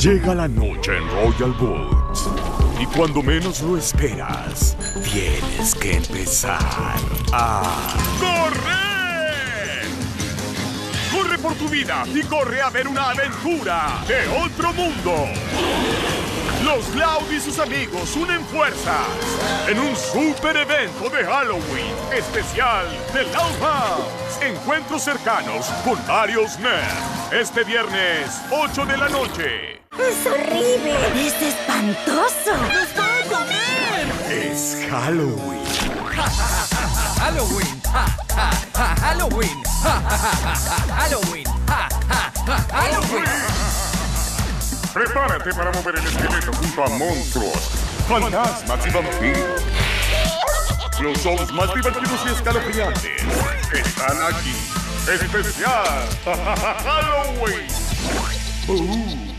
Llega la noche en Royal Boots. Y cuando menos lo esperas, tienes que empezar a correr. Corre por tu vida y corre a ver una aventura de otro mundo. Los Cloud y sus amigos unen fuerzas en un super evento de Halloween especial de Loud. Encuentros cercanos con varios nerds. Este viernes, 8 de la noche. ¡Es horrible! ¡Es espantoso! ¡Nos va a comer! Es Halloween. ¡Halloween! ¡Ja, ja, ja! ¡Halloween! ¡Ja, ja, ja, ja! ¡Halloween! ¡Ja, ja, ja! ¡Halloween! Prepárate para mover el esqueleto junto a monstruos, fantasmas y vampiros. Los shows más divertidos y escalofriantes están aquí. Especial Halloween. Uh.